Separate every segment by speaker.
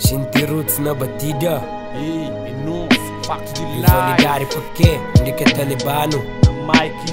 Speaker 1: Shinty Roots na batida
Speaker 2: Ei, novo, facto de.
Speaker 1: Rivalidade pra quê? Onde que é talibano?
Speaker 2: Mike,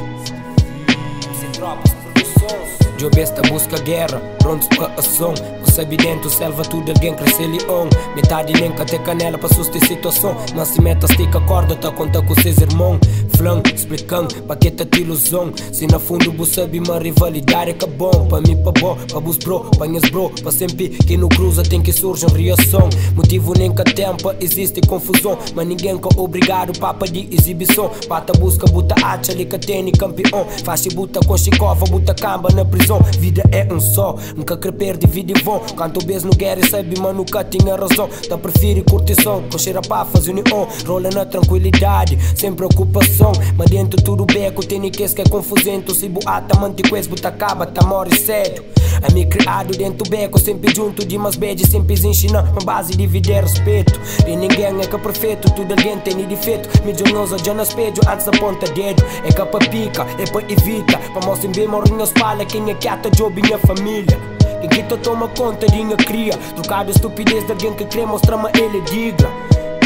Speaker 1: Sem tropas, produções Joe Besta busca guerra, prontos pra ação. Sabe dentro, selva tudo, alguém cresce leão Metade elenco até canela pra suster situação. Meta, estica corda, tá conta com seus irmãos Flan, explicando, paqueta de ilusão. Se na fundo você sabe uma rivalidade é que é bom. Pra mim, pra bom, pra bus bro, panhas bro. Pra sempre que no cruza tem que surge uma reação. Motivo nem que tempo, existe confusão. Mas ninguém que obrigado, papa de exibição. Pata busca, buta acha, lica tênis campeão. Faz buta com chicova, buta camba na prisão Vida é um só, nunca quer perder vida e vão Canto bes no guerra e sabe, mas nunca tinha razão. Tá prefiro curtição, com cheira pra fazer união Rola na tranquilidade, sem preocupação. Mas dentro tudo beco, tem que é confusento Se boata, mantiquez, buta acaba, tá morre cedo A me criado dentro do beco, sempre junto de mais bede Sempre ensina uma base de vida e respeito. E ninguém é que é perfeito, tudo alguém tem defeito. Milionosa já no espelho, antes da ponta dedo. É pra pica, é pra evita Pra mostrar bem morrinha espalha, quem é que ata job minha família. Quem que tu toma conta de minha cria. Trocado estupidez de alguém que crê mostra-me ele diga.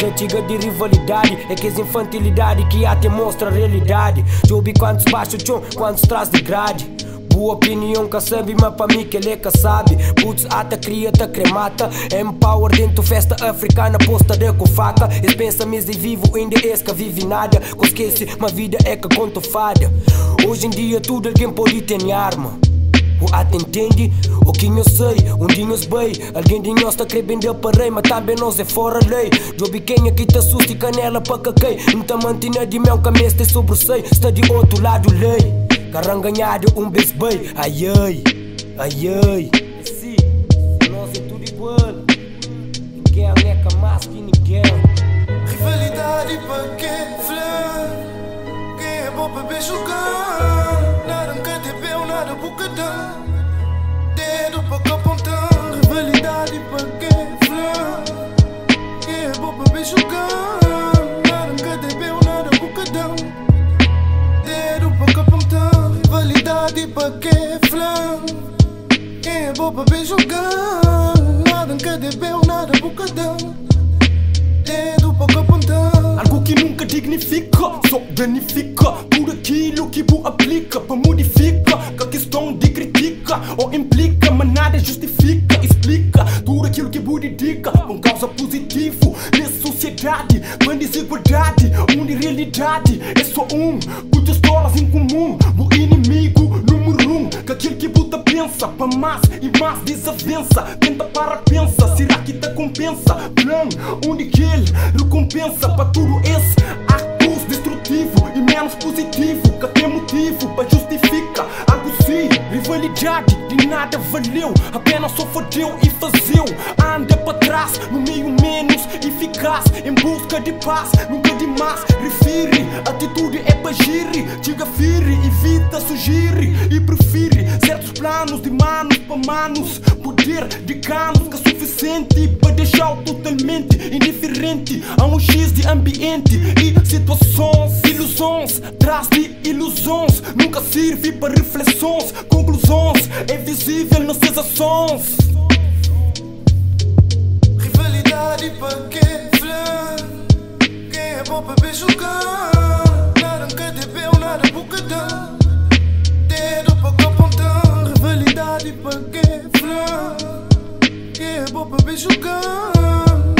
Speaker 1: Antiga de rivalidade É que essa infantilidade que até mostra a realidade. Jobi quantos baixo chão, quantos traz de grade. Boa opinião que sabe, mas pra mim que ele é que sabe Putz, ata, cria, ta cremata. Empower dentro festa africana Posta de com faca Eles pensam, mas e vivo, ainda és que vive nada. Que esquece, mas vida é que conto fada. Hoje em dia tudo alguém pode ter arma o ato entende? O que eu sei, um dia eu bem. Alguém de nós tá crebendo eu parei, mas também nós é fora lei. Jobi quem aqui te assusta e canela pra caquei. Não tá mantendo de mel, camisa tem sobressei Está de outro lado lei. Caranganhado, um beijo bem. Ai ai, ai ai. Sim, nós é tudo igual. Ninguém é que mais que ninguém.
Speaker 3: Rivalidade pra quem flã. Quem é bom pra beijo beu, nada bucadão Dedo pra cá apontar Rivalidade pra quem flã Quem é bom pra beijo jogar? Nada nunca te beu, nada bucadão Dedo pra cá apontar Rivalidade pra quem flã Quem é bom pra beijo jogar? Nada nunca te beu, nada bucadão Dedo pra apontar
Speaker 2: Algo que nunca dignifica, só danifica. Tudo aquilo que bu aplica, para modifica realidade. É só um Muitas histórias em comum, o inimigo número um. Que aquilo que bu pensa, para mais e mais desavença. Tenta para pensa, será que te compensa? Plano, onde que ele recompensa? Para tudo esse atos destrutivo e menos positivo. Que tem motivo para justificar algo sim rivalidade. De nada valeu apenas só fodeu e fazeu. Anda para trás no meio em busca de paz nunca demais refere atitude é para gire diga fire evita sugire. E prefere certos planos de manos para manos. Poder de canos que é suficiente para deixar totalmente indiferente a um X de ambiente. E situações, ilusões, traz de ilusões, nunca serve para reflexões, conclusões, é visível nas suas ações.
Speaker 3: Rivalidade pra quem Quem é bom pra beijo jogar Nada nunca te beu, nada bucadão Dedo pra cá apontar Rivalidade pra quem flã Quem é bom pra beijo jogar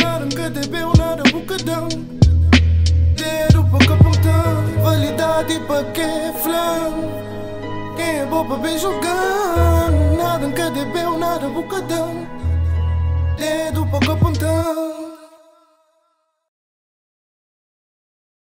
Speaker 3: Nada nunca te beu, nada bucadão Dedo pra cá apontar Rivalidade pra quem flã Quem é bom pra beijo jogar Nada nunca te beu, nada bucadão Dedo pra cá apontar